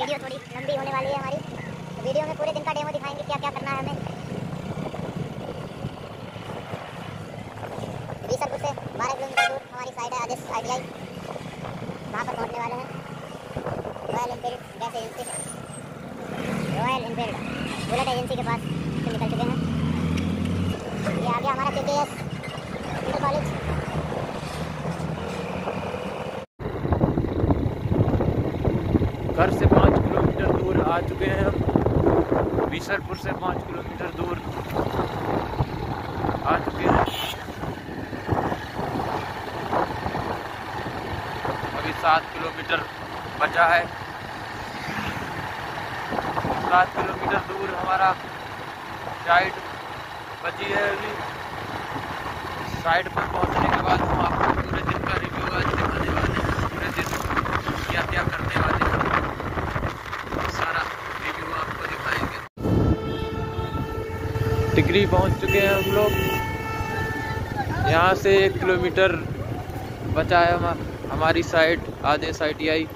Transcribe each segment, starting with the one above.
Video थोड़ी लंबी होने वाली है हमारी। तो वीडियो में पूरे दिन का डेमो दिखाएँगे क्या क्या करना है हमें। बीसलपुर से बारह किलोमीटर दूर हमारी साइड है, आदेश आई वहाँ पर पहुँचने वाले हैं। Royal Enfield gas agency royal Enfield bullet agency के पास निकल चुके हैं। ये आ गया हमारा के के एस कॉलेज घर से पाँच किलोमीटर दूर आ चुके हैं हम। बीसलपुर से पाँच किलोमीटर दूर आ चुके हैं। अभी सात किलोमीटर बचा है। सात किलोमीटर दूर हमारा साइड बची है अभी। साइड पर पहुँचने के बाद हम आपको पूरे दिन का रिव्यू आज दिखाने वाले हैं। पूरे दिन क्या क्या करने वाले हैं सारा रिव्यू आपको दिखाएँगे टिकरी पहुँच चुके हैं हम लोग। यहाँ से एक किलोमीटर बचा है हम हमारी साइड आधे टी आई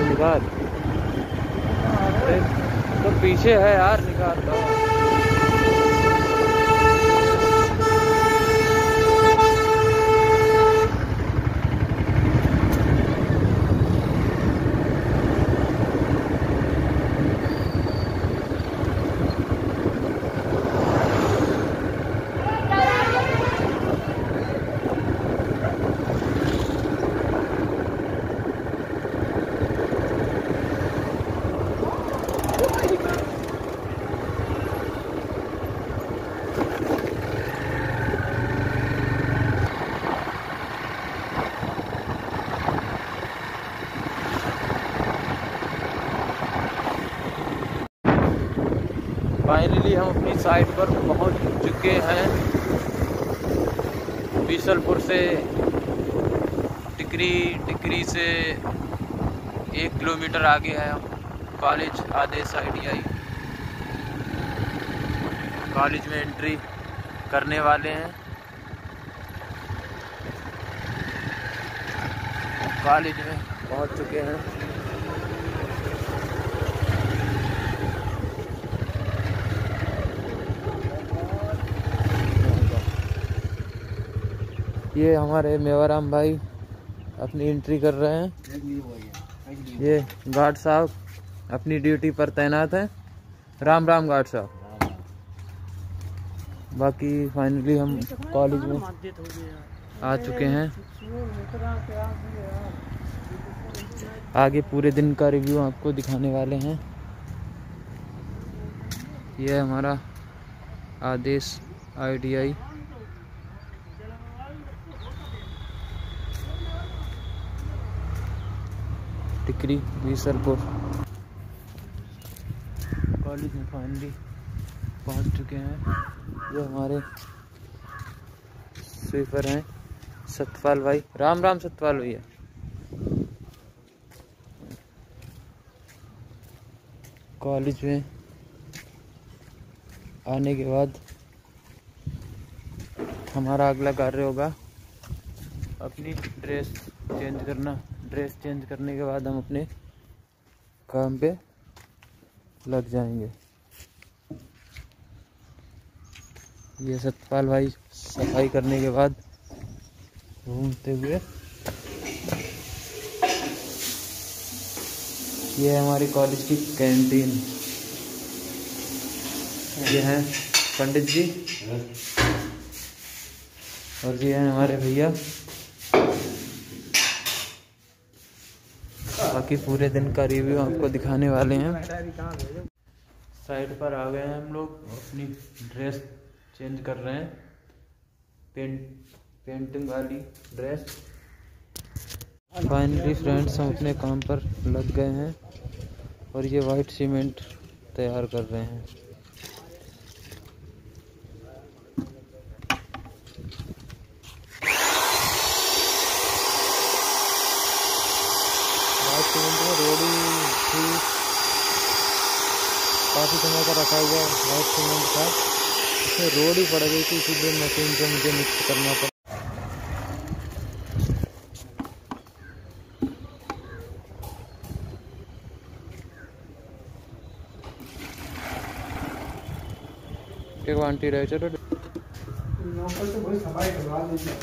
निकाल निकाल। तो पीछे है यार निकाल हम अपनी साइट पर पहुँच चुके हैं। बीसलपुर से टिकरी टिकरी से एक किलोमीटर आगे है कॉलेज आदेश आईटीआई कॉलेज में एंट्री करने वाले हैं। कॉलेज में पहुँच चुके हैं। ये हमारे मेवाराम भाई अपनी एंट्री कर रहे हैं। ये गार्ड साहब अपनी ड्यूटी पर तैनात हैं। राम राम गार्ड साहब। बाकी फाइनली हम कॉलेज में आ चुके हैं। आगे पूरे दिन का रिव्यू आपको दिखाने वाले हैं। यह हमारा आदेश आईटीआई टिकरी बीसलपुर। कॉलेज में फाइनली पहुँच चुके हैं। ये हमारे स्वीपर हैं सतपाल भाई। राम राम सतपाल भैया। कॉलेज में आने के बाद हमारा अगला कार्य होगा अपनी ड्रेस चेंज करना। ड्रेस चेंज करने के बाद हम अपने काम पे लग जाएँगे। ये सतपाल भाई सफ़ाई करने के बाद घूमते हुए। ये है हमारी कॉलेज की कैंटीन ये हैं पंडित जी। और ये हैं हमारे भैया। बाकी पूरे दिन का रिव्यू आपको दिखाने वाले हैं। साइड पर आ गए हैं हम लोग अपनी ड्रेस चेंज कर रहे हैं। पेंट पेंटिंग वाली ड्रेस फाइनली फ्रेंड्स हम अपने काम पर लग गए हैं और ये वाइट सीमेंट तैयार कर रहे हैं वाइट सीमेंट में रोड़ी थी काफ़ी हुआ वाइट सीमेंट था इसमें रोड़ी पड़ गई थी इसीलिए मशीन से मुझे मिक्स करना पड़ा एक आंटी रहे चलो नौकर से कोई सफ़ाई करवा दीजिए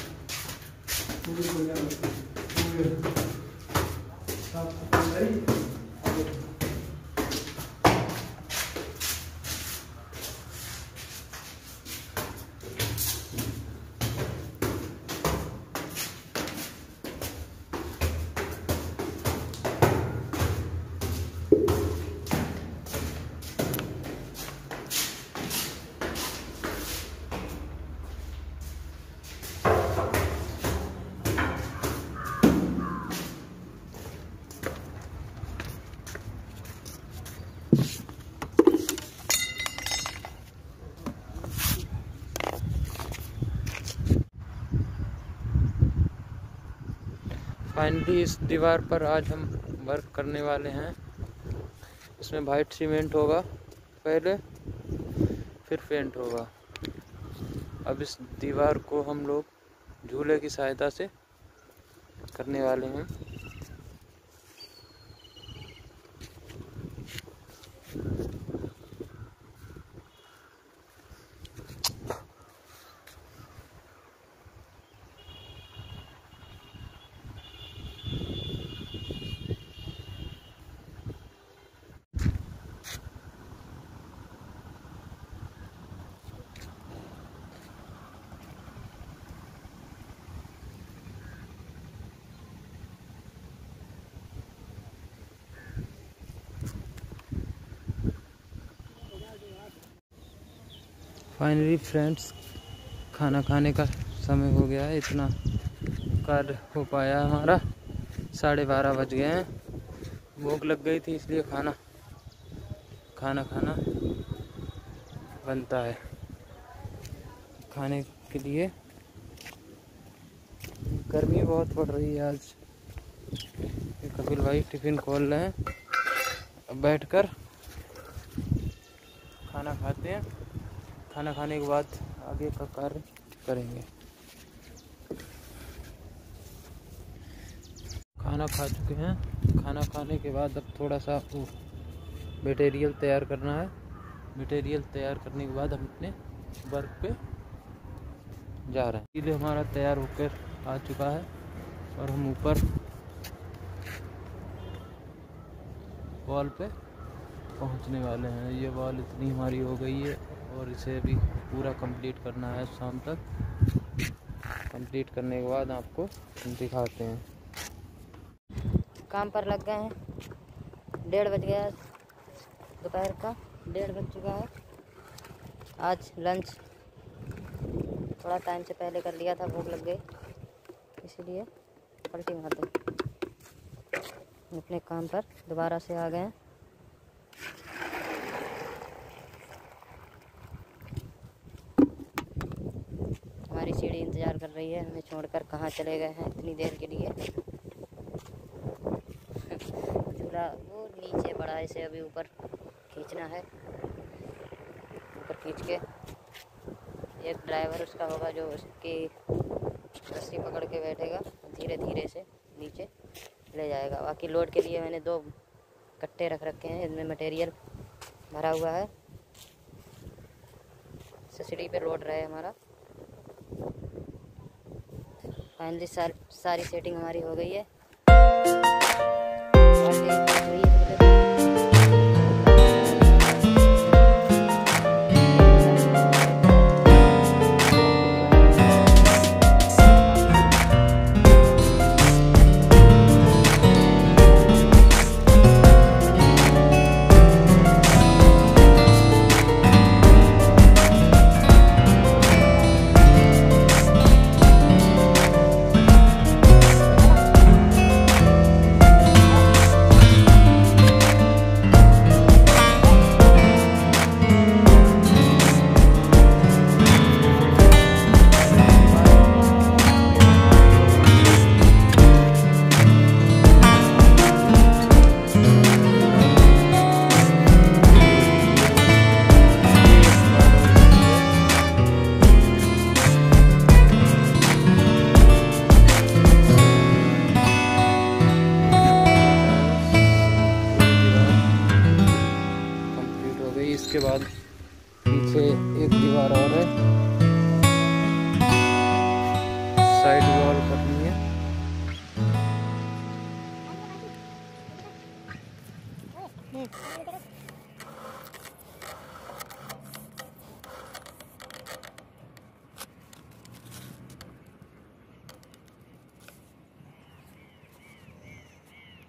फाइनली इस दीवार पर आज हम वर्क करने वाले हैं। इसमें वाइट सीमेंट होगा पहले फिर पेंट होगा। अब इस दीवार को हम लोग झूले की सहायता से करने वाले हैं। फाइनली फ्रेंड्स खाना खाने का समय हो गया है। इतना कार्य हो पाया हमारा। साढ़े बारह बज गए हैं। भूख लग गई थी, इसलिए खाना खाना खाना बनता है। खाने के लिए गर्मी बहुत पड़ रही है आज। कपिल भाई टिफ़िन खोल रहे हैं। बैठकर खाना खाते हैं। खाना खाने के बाद आगे का कार्य करेंगे। खाना खा चुके हैं। खाना खाने के बाद अब थोड़ा सा मटेरियल तैयार करना है। मटेरियल तैयार करने के बाद हम अपने वर्क पे जा रहे हैं। इसलिए हमारा तैयार होकर आ चुका है और हम ऊपर वॉल पे पहुँचने वाले हैं। ये वॉल इतनी हमारी हो गई है। और इसे भी पूरा कंप्लीट करना है शाम तक। कंप्लीट करने के बाद आपको दिखाते हैं। काम पर लग गए हैं। डेढ़ बज गया दोपहर का डेढ़ बज चुका है। आज लंच थोड़ा टाइम से पहले कर लिया था, भूख लग गई। इसीलिए पलटी मार दो। अपने काम पर दोबारा से आ गए हैं हमारी सीढ़ी इंतज़ार कर रही है, हमें छोड़कर कहाँ चले गए हैं इतनी देर के लिए? झूला वो नीचे बड़ा इसे अभी ऊपर खींचना है। ऊपर खींच के एक ड्राइवर उसका होगा जो उसकी रस्सी पकड़ के बैठेगा धीरे धीरे से नीचे ले जाएगा। बाकी लोड के लिए मैंने दो कट्टे रख रखे हैं, इनमें मटेरियल भरा हुआ है। सीढ़ी पे लोड रहे हमारा। फाइनली सार, सारी सेटिंग हमारी हो गई है।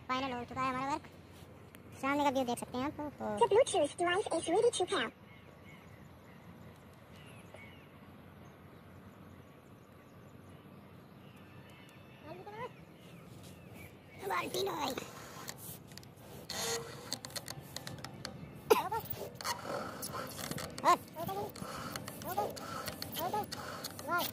फाइनल हो चुका है हमारा वर्क सामने का व्यू देख सकते हैं आप तो The Bluetooth device is ready to pair. बाल्टी लो भाई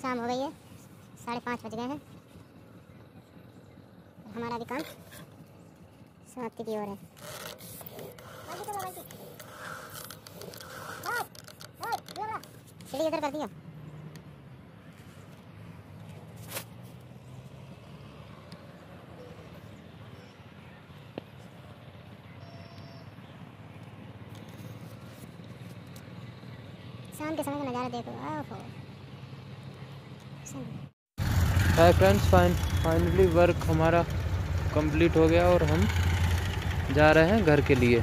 शाम हो गई है। साढ़े पाँच बज गए हैं। हमारा भी काम समाप्ति की ओर है। सीढ़ी इधर कर दिया। शाम के समय का नज़ारा देखो। Hi friends fine finally work हमारा कंप्लीट हो गया और हम जा रहे हैं घर के लिए।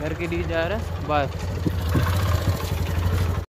घर के लिए जा रहे हैं? बाय